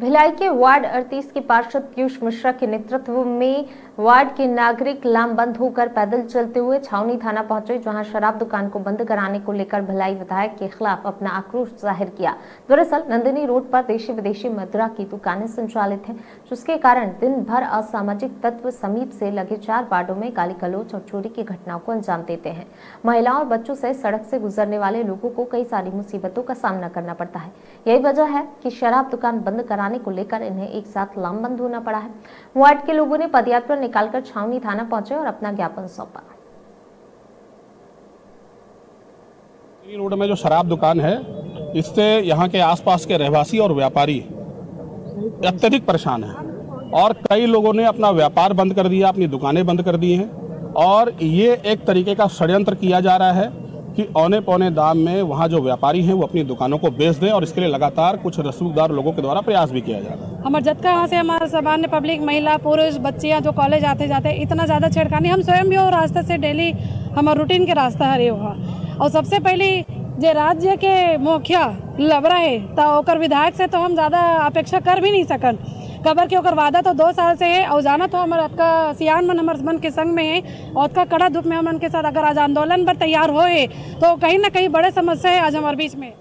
भिलाई के वार्ड 38 के पार्षद पीयूष मिश्रा के नेतृत्व में वार्ड के नागरिक लामबंद होकर पैदल चलते हुए छावनी थाना पहुँचे, जहाँ शराब दुकान को बंद कराने को लेकर भिलाई विधायक के खिलाफ अपना आक्रोश ज़ाहिर किया। दरअसल, नंदिनी रोड पर देशी विदेशी मदिरा की दुकानें संचालित हैं, जिसके कारण दिन भर असामाजिक तत्व समीप से लगे चार वार्डो में गाली गलोच और चोरी की घटनाओं को अंजाम देते हैं। महिलाओं और बच्चों से सड़क से गुजरने वाले लोगों को कई सारी मुसीबतों का सामना करना पड़ता है। यही वजह है की शराब दुकान बंद कराने को लेकर इन्हें एक साथ लामबंद होना पड़ा है। वार्ड के लोगों ने पदयात्रा निकालकर छावनी थाना पहुँचे और अपना ज्ञापन सौंपा। रोड में जो शराब दुकान है, इससे यहाँ के आसपास के रहवासी और व्यापारी अत्यधिक परेशान हैं और कई लोगों ने अपना व्यापार बंद कर दिया, अपनी दुकानें बंद कर दी हैं और ये एक तरीके का षड्यंत्र किया जा रहा है कि औने पौने दाम में वहाँ जो व्यापारी हैं, वो अपनी दुकानों को बेच दें और इसके लिए लगातार कुछ रसूखदार लोगों के द्वारा प्रयास भी किया जा रहा है। हमारे जतका यहाँ से हमारे सामान्य पब्लिक, महिला, पुरुष, बच्चियाँ जो कॉलेज आते जाते इतना ज़्यादा छेड़खानी, हम स्वयं भी वो रास्ते से डेली हमारा रूटीन के रास्ता हरे हुआ। और सबसे पहले जे राज्य के मुखिया लबरा है तो विधायक से तो हम ज़्यादा अपेक्षा कर भी नहीं सकन। कबर के ओकर वादा तो दो साल से है और जाना तो हमारे अतका सियान मन, हमारे मन के संग में है, और का कड़ा दुख में हम उनके साथ अगर आज आंदोलन पर तैयार होए तो कहीं ना कहीं बड़े समस्या है आज हमारे बीच में।